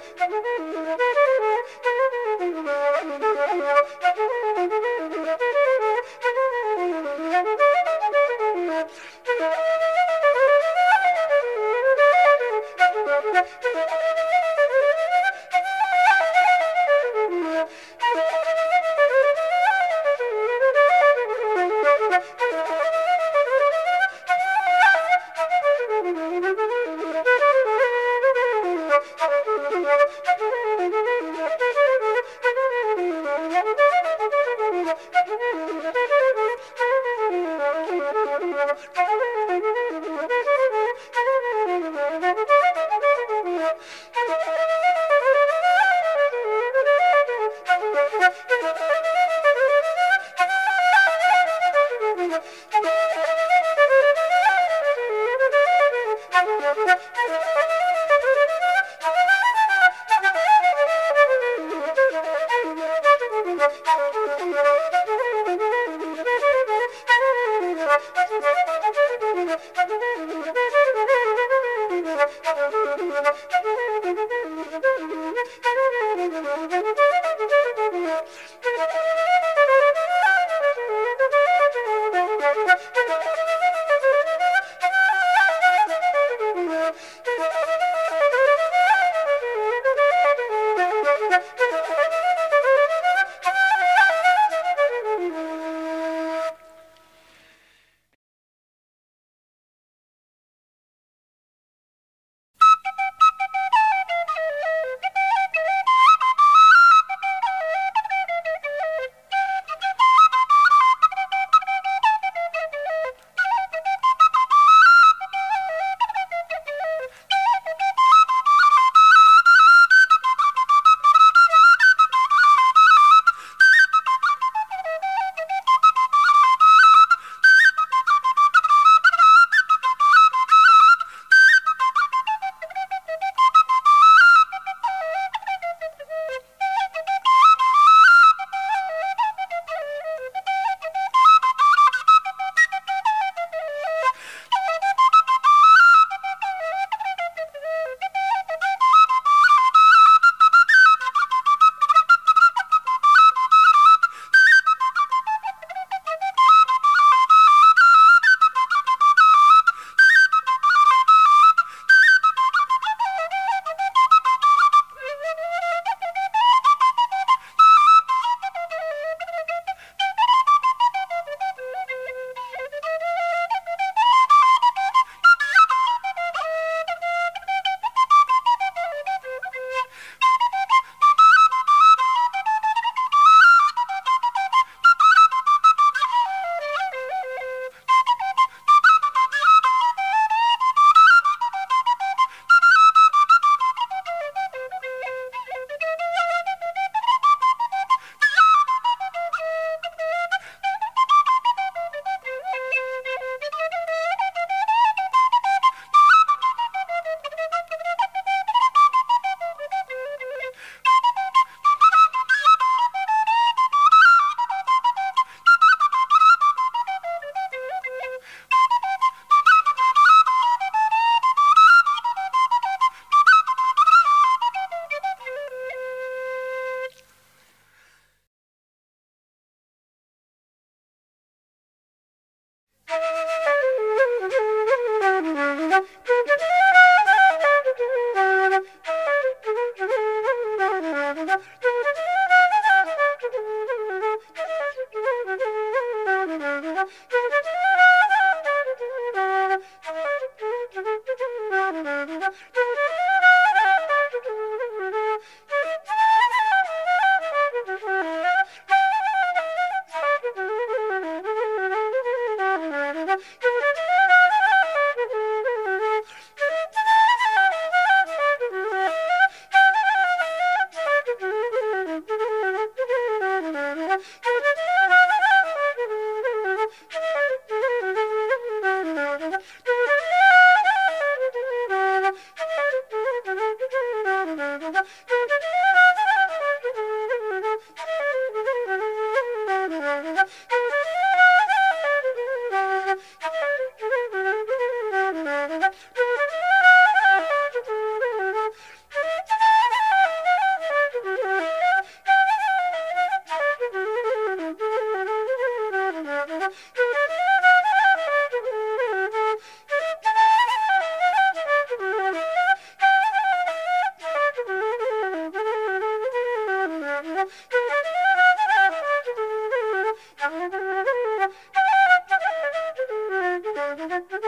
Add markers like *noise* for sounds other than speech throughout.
Thank you. you *laughs* Thank you.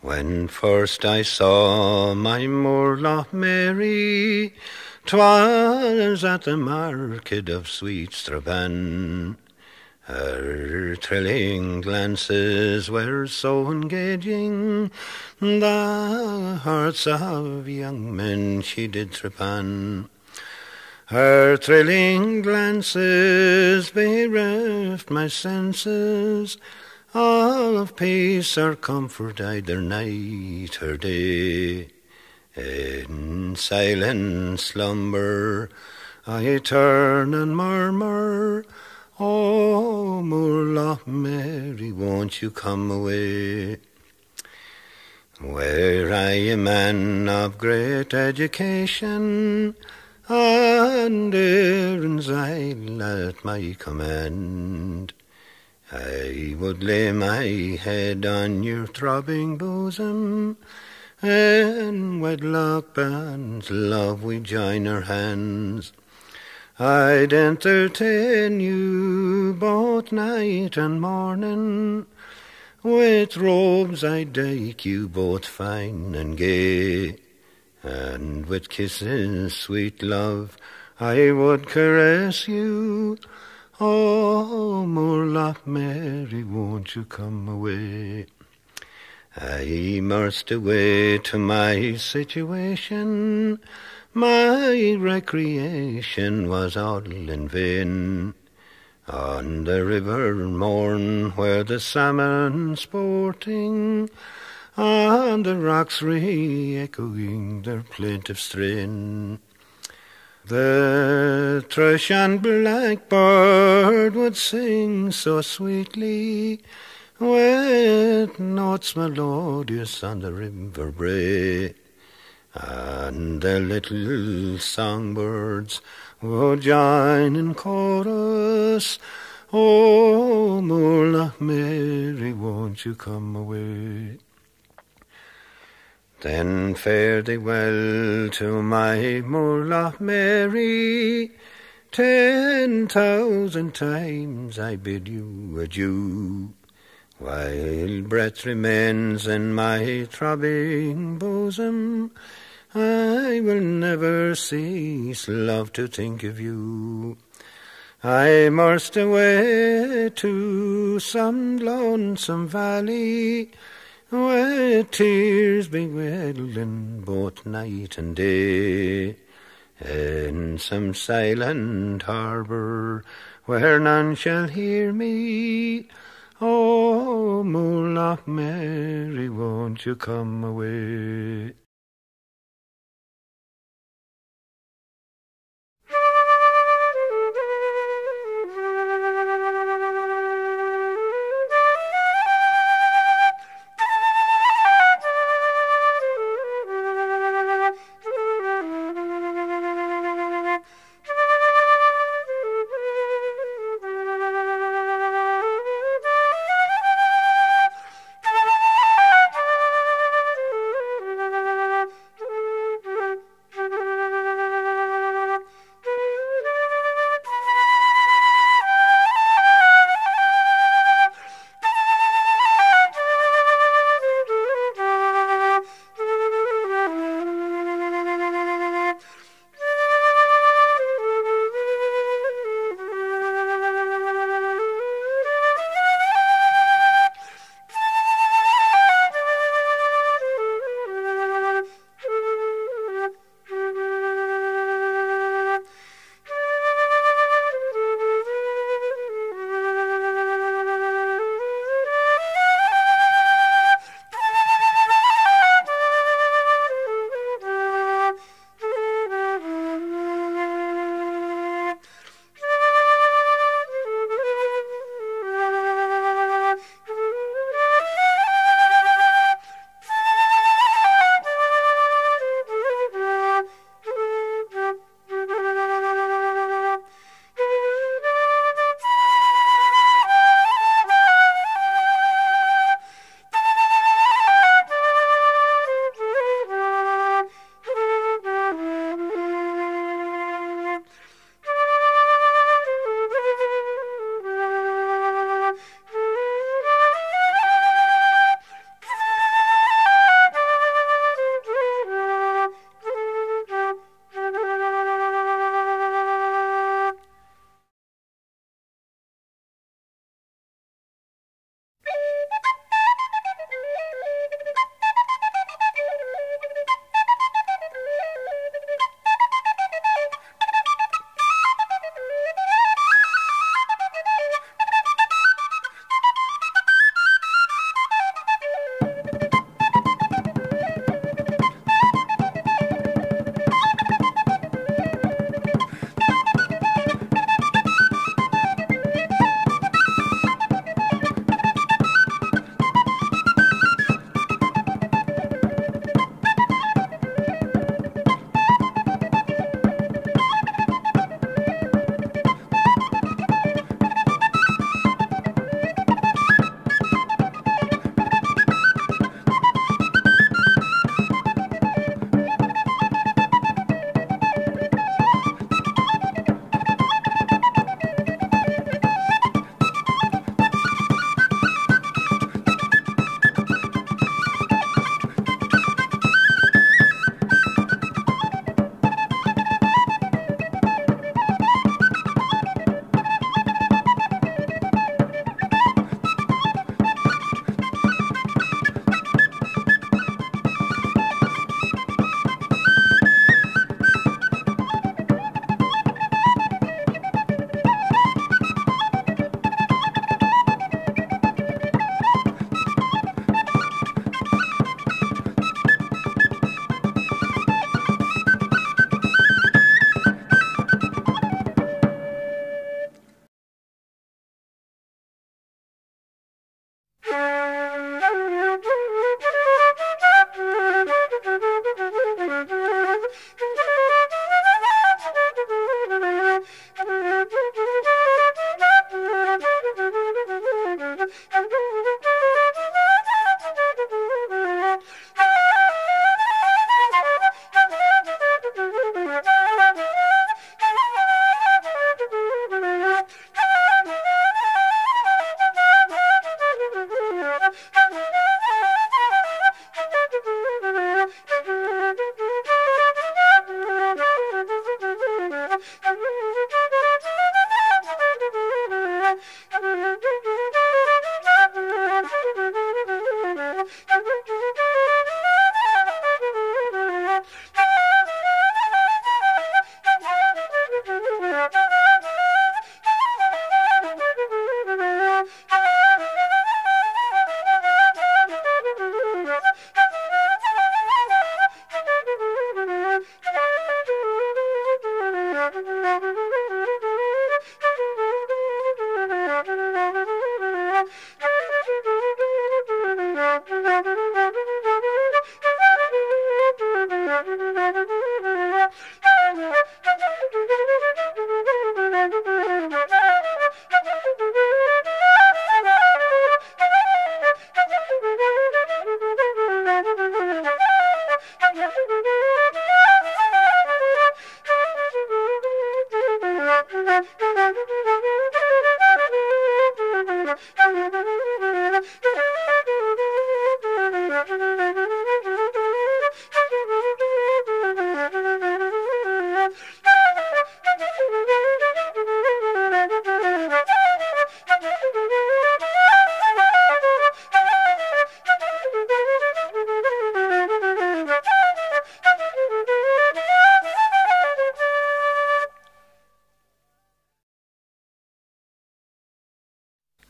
When first I saw my Moorlough Mary, 'twas at the market of Sweet Strabane. Her thrilling glances were so engaging, the hearts of young men she did trepan. Her thrilling glances bereft my senses All of peace or comfort either night or day. In silent slumber I turn and murmur, Oh, Moorlough Mary, won't you come away? Were I a man of great education, and errands I'll at my command, I would lay my head on your throbbing bosom, and wedlock bands love we join our hands. I'd entertain you both night and morning, with robes I'd deck you both fine and gay, and with kisses, sweet love, I would caress you. Oh, Moorlough Mary, won't you come away? I immersed away to my situation. My recreation was all in vain. On the river Mourne, where the salmon sporting, on the rocks re-echoing their plaintive strain. The thrush and blackbird would sing so sweetly, with notes melodious on the river brae. And the little songbirds would join in chorus. Oh, Moorlough Mary, won't you come away? Then fare thee well to my Moorlough Mary. Ten thousand times I bid you adieu. While breath remains in my throbbing bosom, I will never cease, love, to think of you. I must away to some lonesome valley, where tears bewailing both night and day, in some silent harbour where none shall hear me. Oh, Moorlough Mary, won't you come away?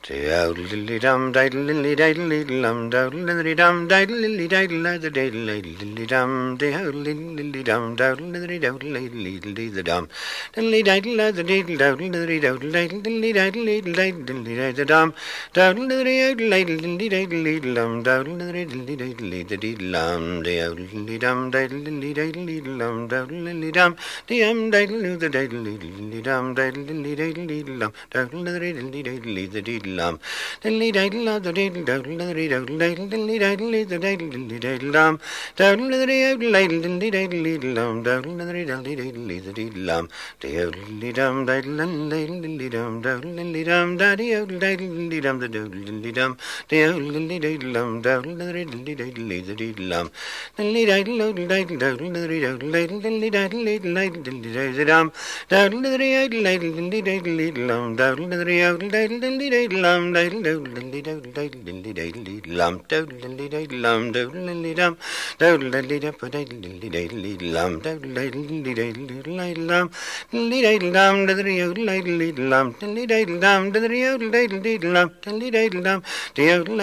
Diddly dum, diddly diddly dum, diddly dum, diddly diddly the diddly dum, diddly dum, diddly diddly the dum, diddly diddly the diddly diddly diddly diddly diddly the dum, diddly diddly diddly dum, diddly diddly the diddly dum, diddly dum, diddly diddly dum, diddly dum, dum diddly the diddly dum, diddly diddly dum, diddly diddly the diddly dum, the diddly diddly diddly diddly dum, dum, dum, dum dum, dum dum, dum, dum, dum, dum, dum, dum, lum, diddly lum, diddly dum, diddly dum, diddly lum, diddly diddly diddly lum, diddly diddly dum, diddly diddly lum, diddly diddly dum, diddly lum, diddly diddly dum, diddly diddly lum, diddly diddly dum, dum diddly diddly diddly lum, diddly diddly dum, diddly diddly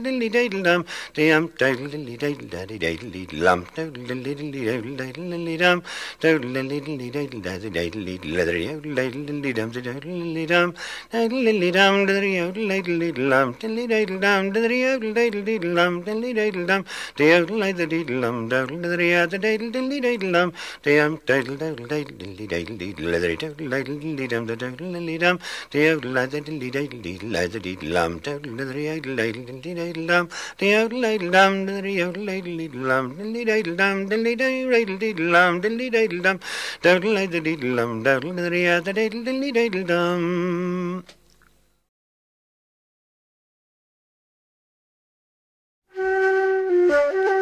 diddly diddly dum, dum, dum, lum, diddly diddly dum, diddly diddly lum, diddly dum, lum, diddly diddly diddly lum, dum diddly diddly dum, dum, diddly diddly diddly lum, diddly diddly diddly dum, diddly dum, diddly lum, diddly diddly dum, diddly diddly lum, diddly diddly dum, diddly diddly lum, diddly diddly diddly dum. Thank you.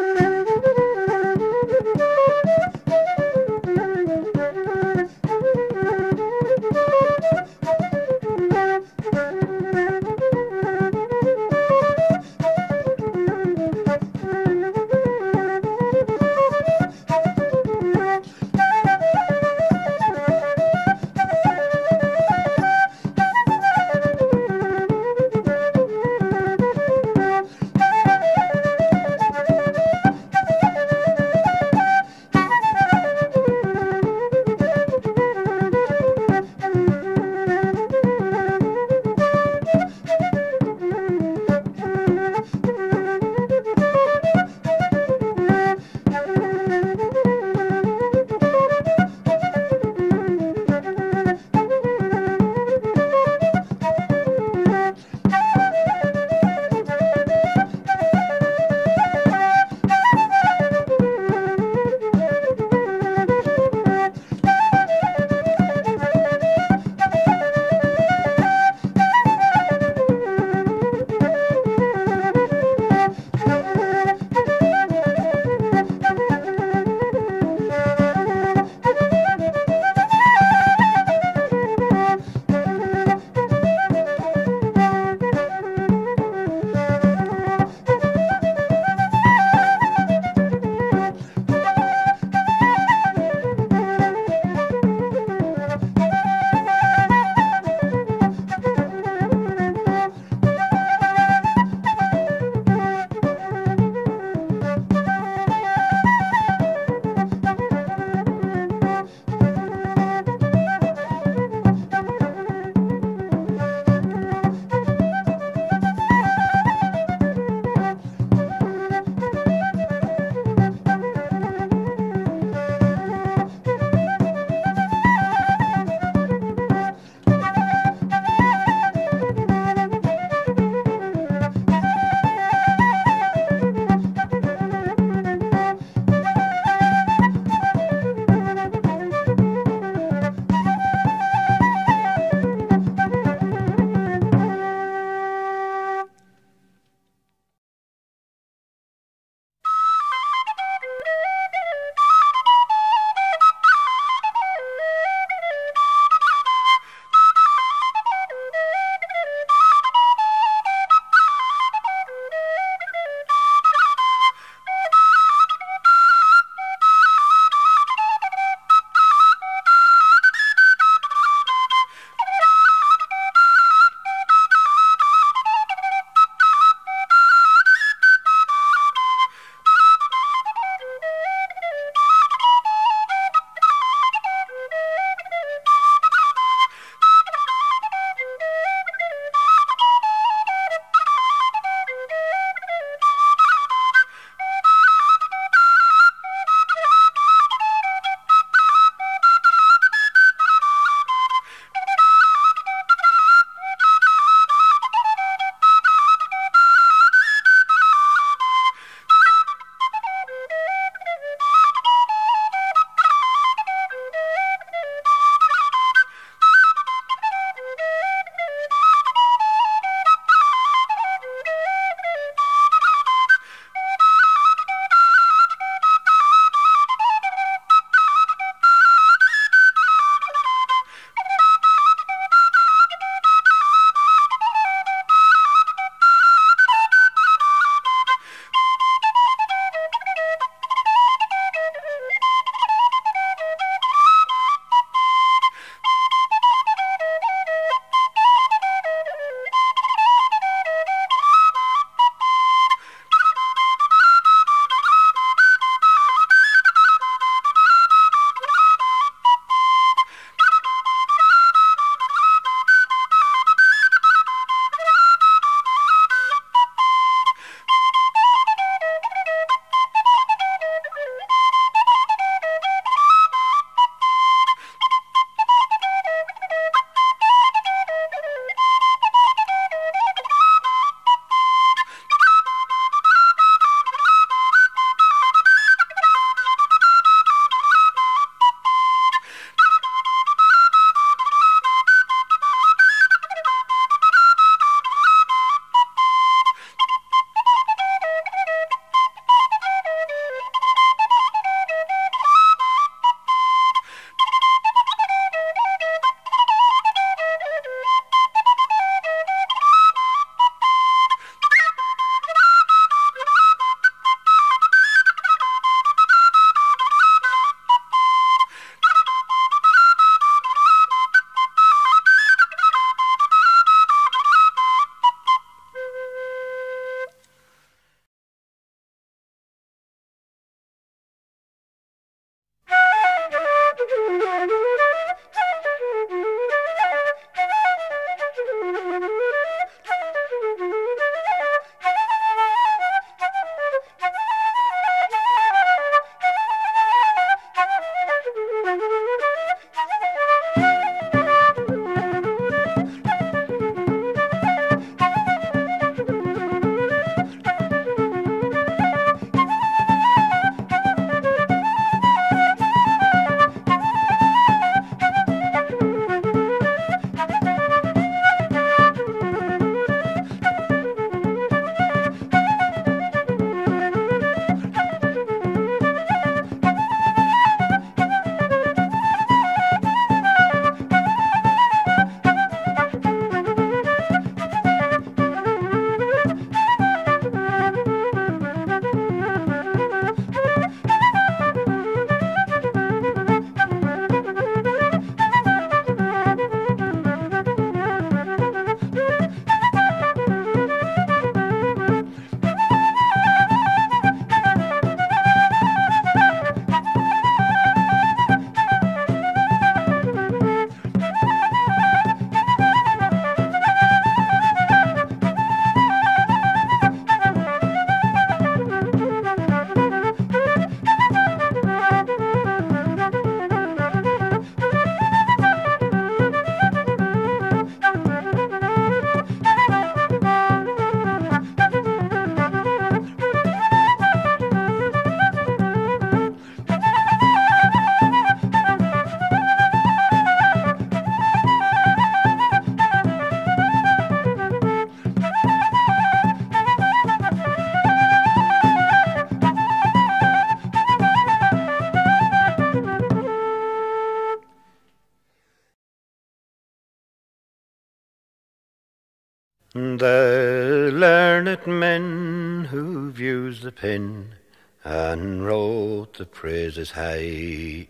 The high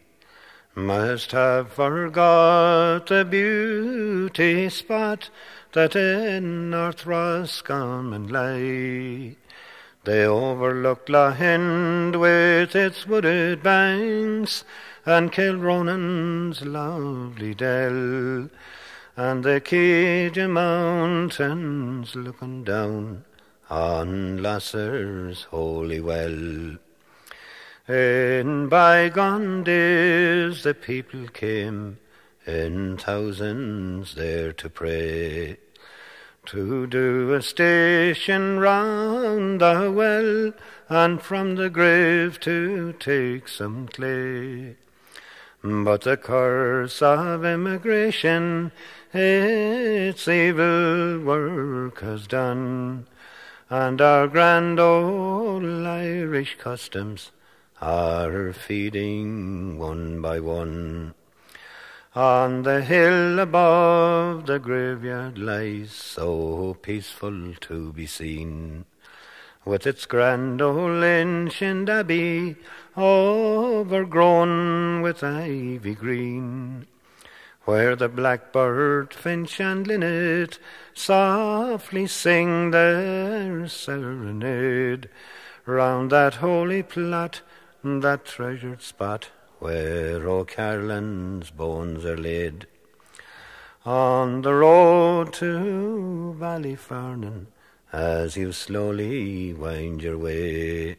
must have forgot the beauty spot that in North Roscommon lay. They overlooked Loughind with its wooded banks and Kilronan's lovely dell and the Keeja Mountains looking down on Lasair's holy well. In bygone days the people came in thousands there to pray, to do a station round the well, and from the grave to take some clay. But the curse of immigration its evil work has done, and our grand old Irish customs are feeding one by one. On the hill above the graveyard lies so peaceful to be seen, with its grand old ancient abbey overgrown with ivy green, where the blackbird, finch, and linnet softly sing their serenade. Round that holy plot, that treasured spot where O'Carolan's bones are laid. On the road to Ballyfarnon, as you slowly wind your way,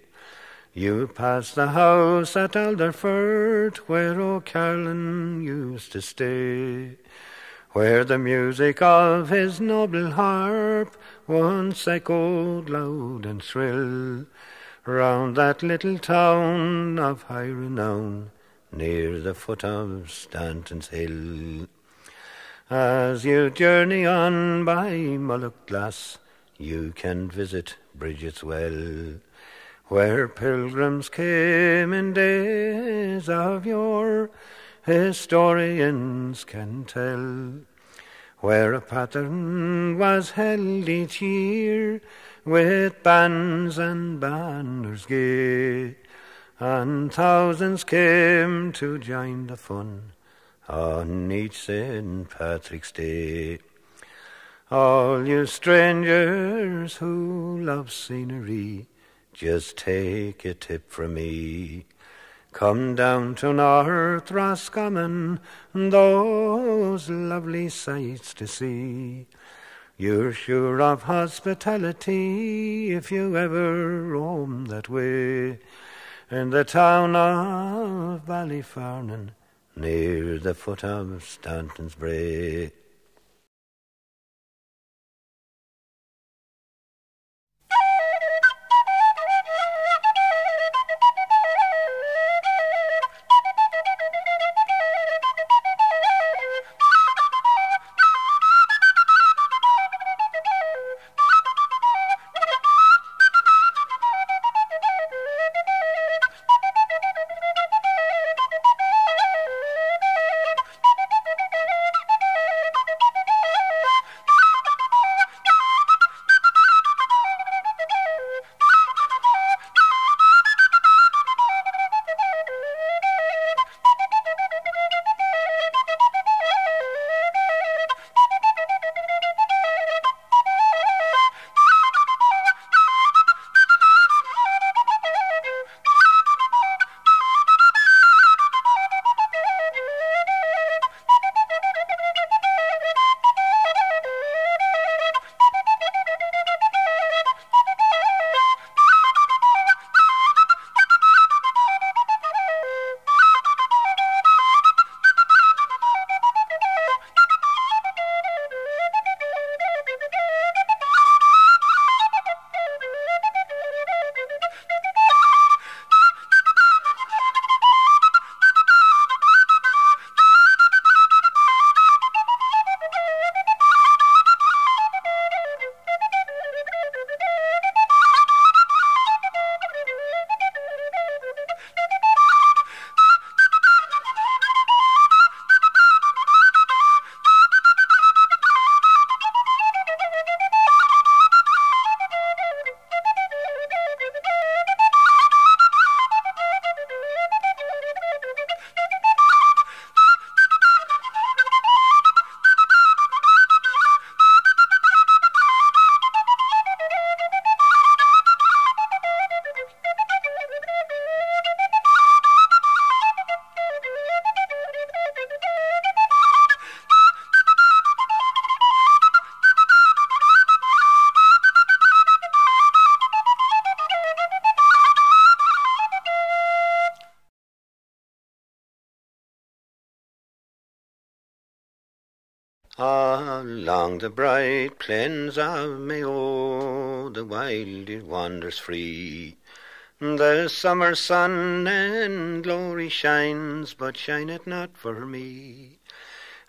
you pass the house at Alderford where O'Carolan used to stay, where the music of his noble harp once echoed loud and shrill round that little town of high renown near the foot of Stanton's Hill. As you journey on by Mullaghglass, you can visit Bridget's Well, where pilgrims came in days of yore, historians can tell, where a pattern was held each year with bands and banners gay and thousands came to join the fun on each St. Patrick's Day. All you strangers who love scenery, just take a tip from me. Come down to North Roscommon, those lovely sights to see. You're sure of hospitality if you ever roam that way in the town of Ballyfarnon, near the foot of Stanton's Brae. Along the bright plains of Mayo the wild it wanders free. The summer sun and glory shines, but shineth not for me.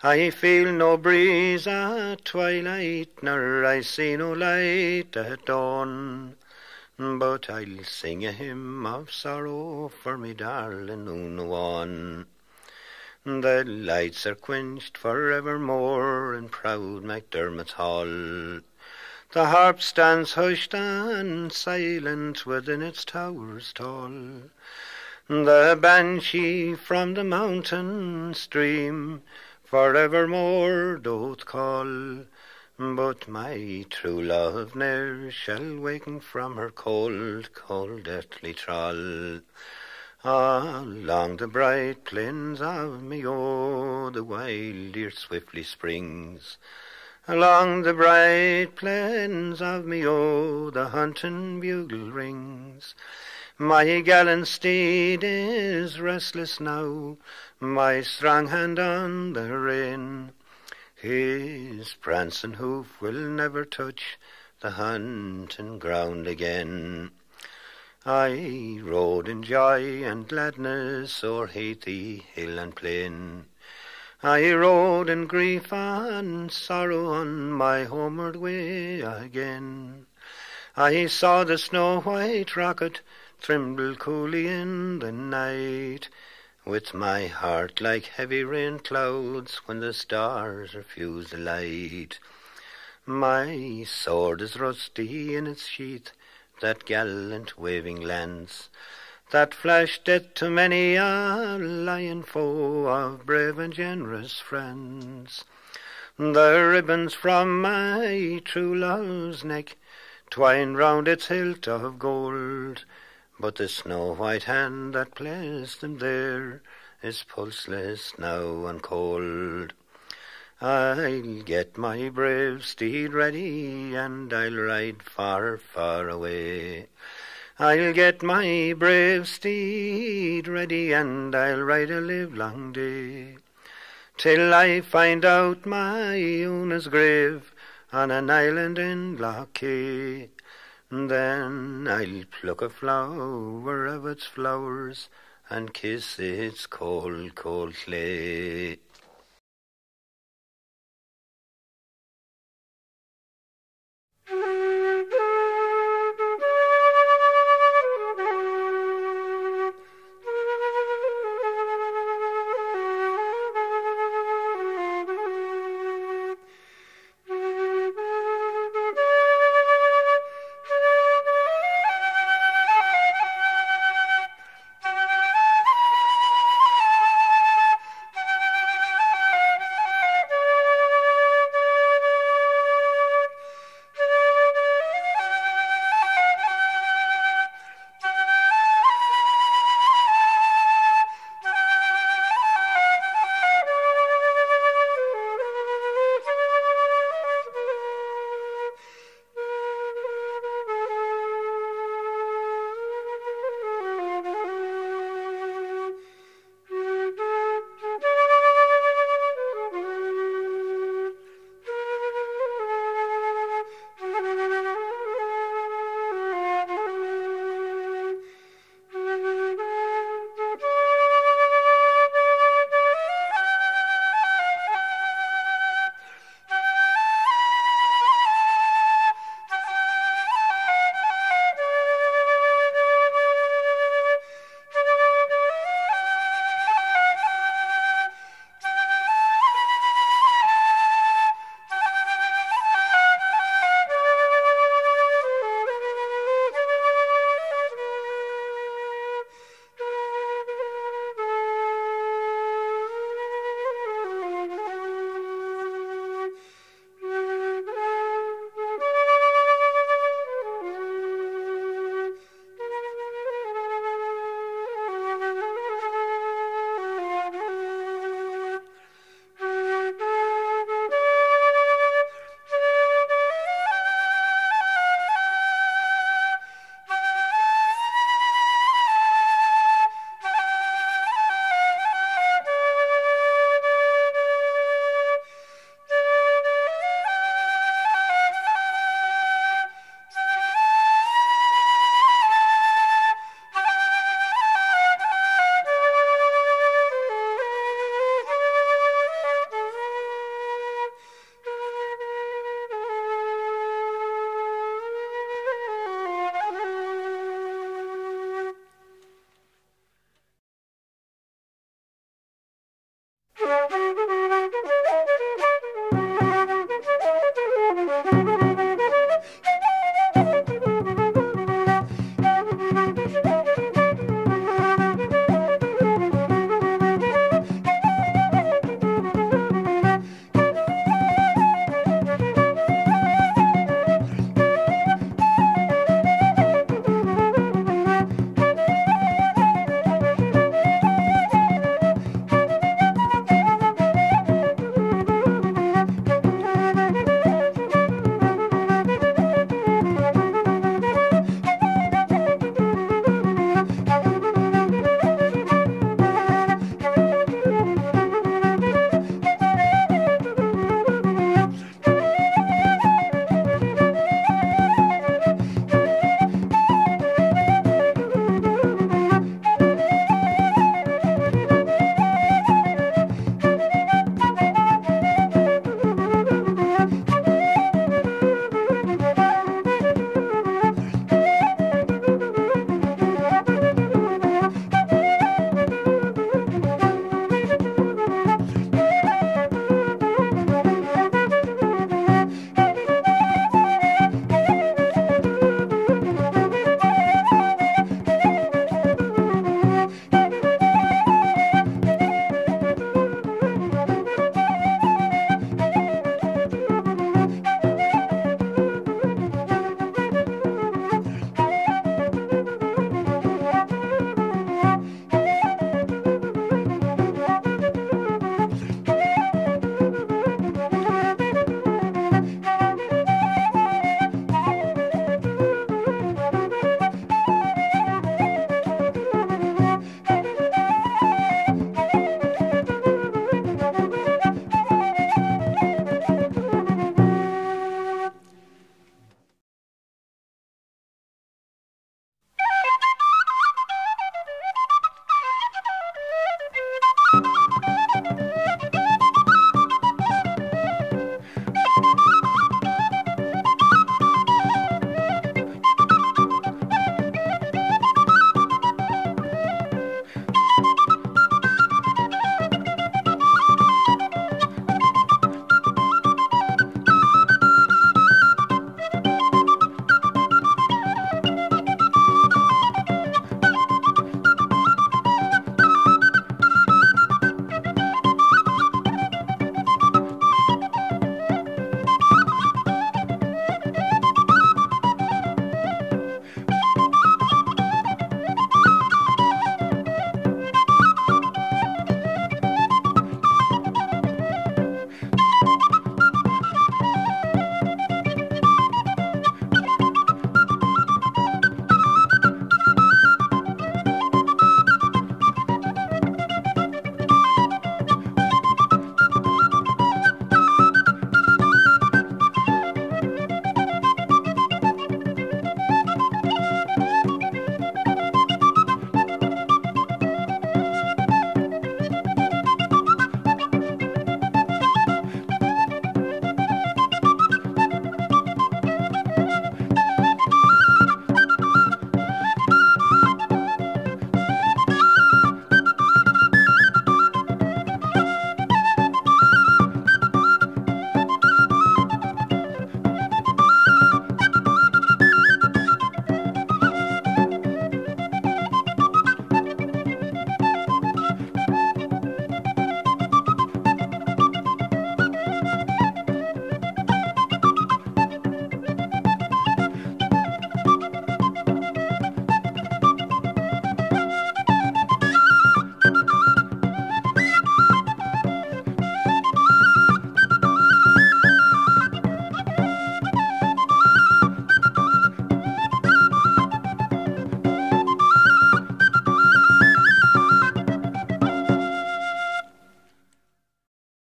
I feel no breeze at twilight, nor I see no light at dawn. But I'll sing a hymn of sorrow for me darling Una Wan. The lights are quenched for evermore in proud MacDermot's hall. The harp stands hushed and silent within its towers tall. The banshee from the mountain stream for evermore doth call. But my true love ne'er shall waken from her cold, cold deathly thrall. Ah, Along the bright plains of Mayo the wild deer swiftly springs. Along the bright plains of Mayo the hunting bugle rings. My gallant steed is restless now, my strong hand on the rein. His prancing hoof will never touch the hunting ground again. I rode in joy and gladness o'er heathy hill and plain. I rode in grief and sorrow on my homeward way again. I saw the snow white rocket tremble coolly in the night, with my heart like heavy rain clouds when the stars refuse the light. My sword is rusty in its sheath, that gallant waving lance, that flashed death to many a lion foe of brave and generous friends. The ribbons from my true love's neck twined round its hilt of gold, but the snow white hand that placed them there is pulseless now and cold. I'll get my brave steed ready, and I'll ride far, far away. I'll get my brave steed ready, and I'll ride a livelong day, till I find out my Una's grave on an island in Key. Then I'll pluck a flower of its flowers and kiss its cold, cold clay.